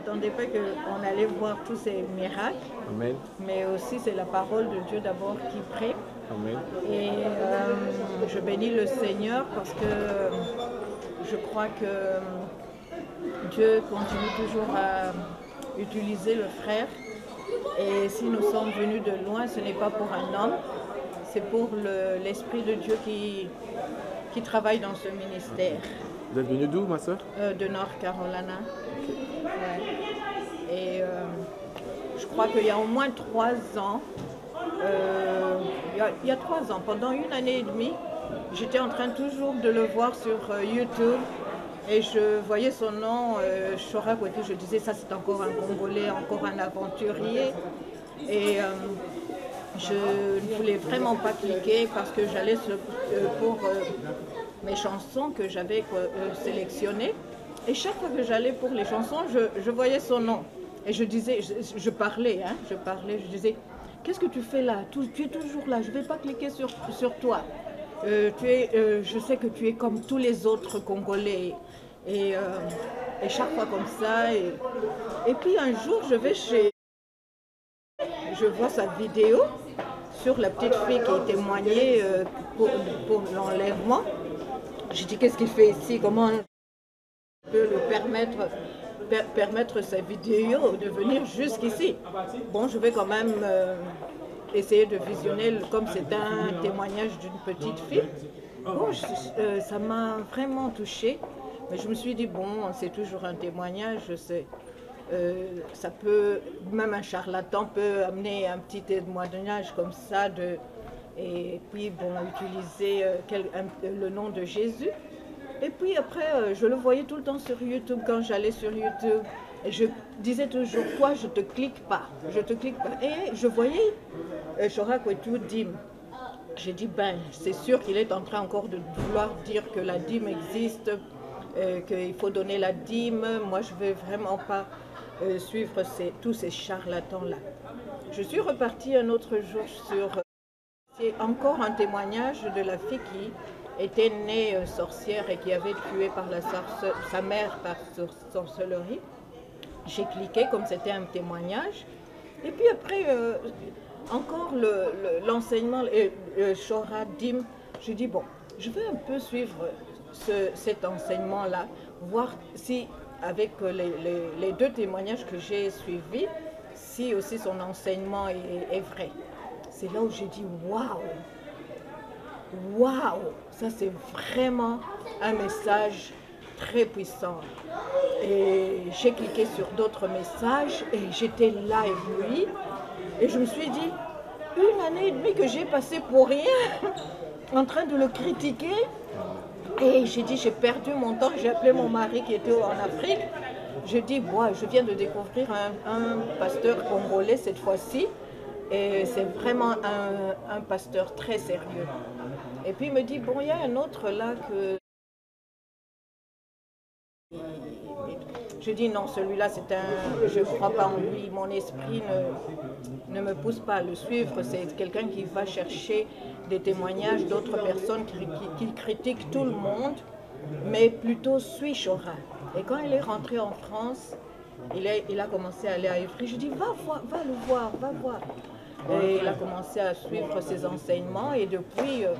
m'attendais pas qu'on allait voir tous ces miracles, Amen. mais aussi c'est la parole de Dieu d'abord qui prie. Amen. Et euh, je bénis le Seigneur parce que je crois que Dieu continue toujours à utiliser le frère. Et si nous sommes venus de loin, ce n'est pas pour un homme, c'est pour le- l'Esprit de Dieu qui, qui travaille dans ce ministère Vous êtes venu d'où, ma soeur? Euh, de North Carolina. Et euh, je crois qu'il y a au moins trois ans, euh, il, y a, trois ans, pendant une année et demie, j'étais en train toujours de le voir sur euh, YouTube et je voyais son nom, euh, je disais ça c'est encore un Congolais, encore un aventurier. Et je ne voulais vraiment pas cliquer parce que j'allais pour mes chansons que j'avais sélectionnées. Et chaque fois que j'allais pour les chansons, je, voyais son nom. Et je disais, je, parlais, hein, je parlais, je disais, qu'est-ce que tu fais là? Tu, es toujours là, je ne vais pas cliquer sur, toi. Euh, tu es, euh, je sais que tu es comme tous les autres Congolais. Et, euh, et chaque fois comme ça. Et, puis un jour, je vais chez, je vois sa vidéo sur la petite fille qui témoignait pour, pour l'enlèvement. J'ai dit qu'est-ce qu'il fait ici? Comment je peux le permettre, per- permettre sa vidéo de venir jusqu'ici Bon, je vais quand même euh, essayer de visionner comme c'est un témoignage d'une petite fille. Bon, euh, ça m'a vraiment touchée. Mais je me suis dit, bon, c'est toujours un témoignage, je sais. Euh, ça peut, même un charlatan peut amener un petit témoignage comme ça de, et puis bon, utiliser le nom de Jésus. Et puis après, euh, je le voyais tout le temps sur YouTube quand j'allais sur YouTube. Et je disais toujours, toi, je te clique pas, je te clique pas. Et je voyais euh, Chora Kwetu Dim. J'ai dit, ben, c'est sûr qu'il est en train encore de vouloir dire que la dîme existe, euh, qu'il faut donner la dîme. Moi, je ne veux vraiment pas suivre tous ces charlatans-là. Je suis repartie un autre jour sur... C'est encore un témoignage de la fille qui était née euh, sorcière et qui avait tué par la sa mère par sor- sorcellerie. J'ai cliqué comme c'était un témoignage. Et puis après, euh, encore le- le- l'enseignement, le, le Shora Dim, je dis, bon, je vais un peu suivre ce- cet enseignement-là, voir si, avec euh, les, les- les deux témoignages que j'ai suivis, si aussi son enseignement est, est vrai. C'est là où j'ai dit, waouh, waouh, ça c'est vraiment un message très puissant. Et j'ai cliqué sur d'autres messages et j'étais là éblouie. Et je me suis dit, une année et demie que j'ai passé pour rien, en train de le critiquer. Et j'ai dit, j'ai perdu mon temps. J'ai appelé mon mari qui était en Afrique. J'ai dit, je viens de découvrir un, un pasteur congolais cette fois-ci. Et c'est vraiment un, pasteur très sérieux. Et puis il me dit, bon, il y a un autre là que je dis non, celui-là, c'est un. Je ne crois pas en lui. Mon esprit ne, me pousse pas à le suivre. C'est quelqu'un qui va chercher des témoignages d'autres personnes qui, critiquent tout le monde, mais plutôt suit Chora. Et quand il est rentré en France, il, a commencé à aller à Ivry. Je dis va va le voir, va voir. Et il a commencé à suivre ses enseignements et depuis, euh,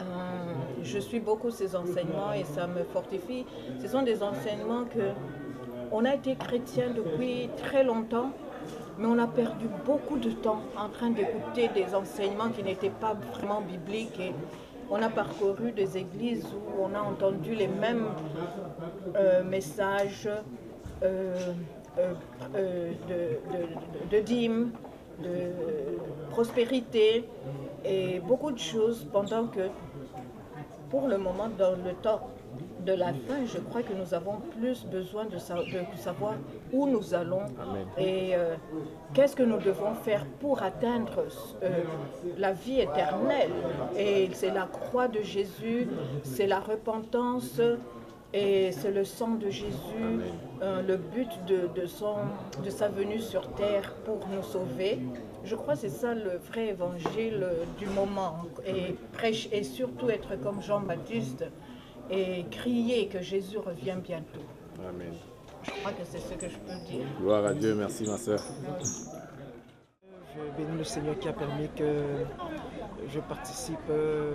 euh, je suis beaucoup ses enseignements et ça me fortifie. Ce sont des enseignements que on a été chrétien depuis très longtemps, mais on a perdu beaucoup de temps en train d'écouter des enseignements qui n'étaient pas vraiment bibliques. Et on a parcouru des églises où on a entendu les mêmes euh, messages de, de dîmes, de prospérité et beaucoup de choses pendant que pour le moment, dans le temps de la fin, je crois que nous avons plus besoin de, sa- de savoir où nous allons Amen. et euh, qu'est-ce que nous devons faire pour atteindre euh, la vie éternelle. Et c'est la croix de Jésus, c'est la repentance et c'est le sang de Jésus, euh, le but de, de son, de sa venue sur terre pour nous sauver. Je crois que c'est ça le vrai évangile du moment. Et prêche et surtout être comme Jean-Baptiste et crier que Jésus revient bientôt. Amen. Je crois que c'est ce que je peux dire. Gloire à Dieu, merci ma soeur. Je bénis le Seigneur qui a permis que je participe euh,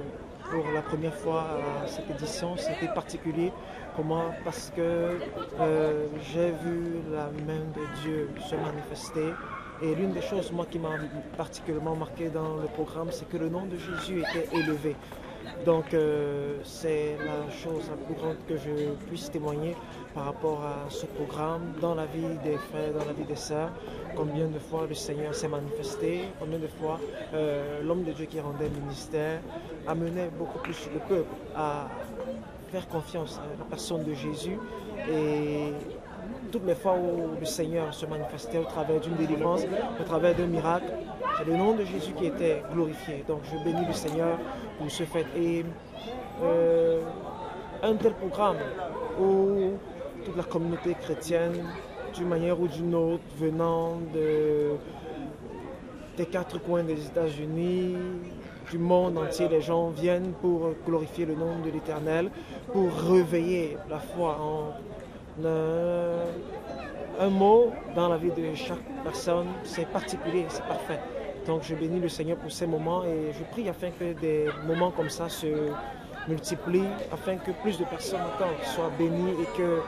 pour la première fois à cette édition. C'était particulier pour moi parce que euh, j'ai vu la main de Dieu se manifester. Et l'une des choses, moi, qui m'a particulièrement marqué dans le programme, c'est que le nom de Jésus était élevé. Donc euh, c'est la chose la plus grande que je puisse témoigner par rapport à ce programme dans la vie des frères, dans la vie des sœurs. Combien de fois le Seigneur s'est manifesté, combien de fois euh, l'homme de Dieu qui rendait ministère amenait beaucoup plus le peuple à faire confiance à la personne de Jésus et toutes les fois où le Seigneur se manifestait au travers d'une délivrance, au travers d'un miracle, c'est le nom de Jésus qui était glorifié. Donc je bénis le Seigneur pour ce fait. Et euh, un tel programme où toute la communauté chrétienne, d'une manière ou d'une autre, venant de, des quatre coins des États-Unis, du monde entier, les gens viennent pour glorifier le nom de l'Éternel, pour réveiller la foi en un, mot dans la vie de chaque personne, c'est particulier, c'est parfait. Donc je bénis le Seigneur pour ces moments et je prie afin que des moments comme ça se multiplient, afin que plus de personnes encore soient bénies et que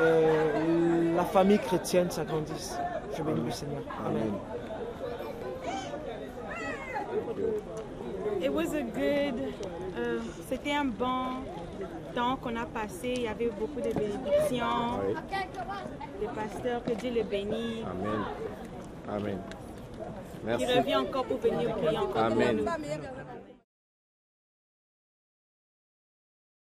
euh, la famille chrétienne s'agrandisse. Je bénis le Seigneur. Amen. It was a good, euh, c'était un bon temps qu'on a passé. Il y avait beaucoup de bénédictions, des pasteurs, que Dieu les bénisse. Amen. Amen. Merci. Il revient encore pour venir prier encore Amen. pour nous.